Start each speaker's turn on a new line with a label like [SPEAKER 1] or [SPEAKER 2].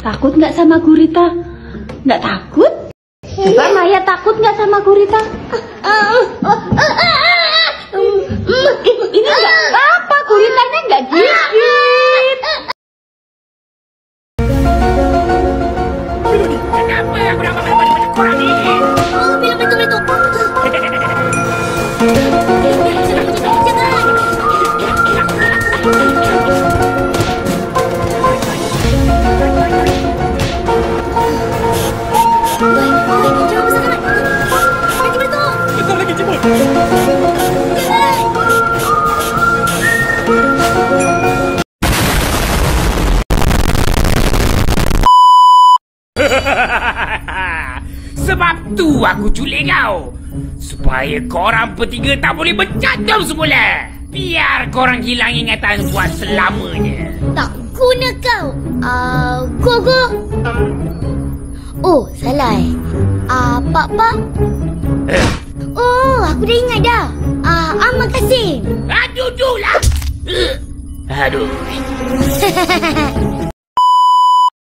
[SPEAKER 1] takut nggak sama Gurita? Nggak takut? Coba Maya takut nggak sama Gurita? Ini nggak apa, Guritanya nggak gigit.
[SPEAKER 2] Kenapa dapat banyak kurang ni?
[SPEAKER 3] Oh, bilang betul-betul.
[SPEAKER 2] Sebab tu aku culik kau. Supaya korang bertiga tak boleh bercantum semula. Biar korang hilang ingatan buat selamanya.
[SPEAKER 3] Tak guna kau. Go. Oh, salah eh. Ah, pak pak.
[SPEAKER 2] Eh,
[SPEAKER 3] Oh, aku dah ingat dah. Ah, Ahmad Kasim.
[SPEAKER 2] aduh, duduklah. Eh, Aduh.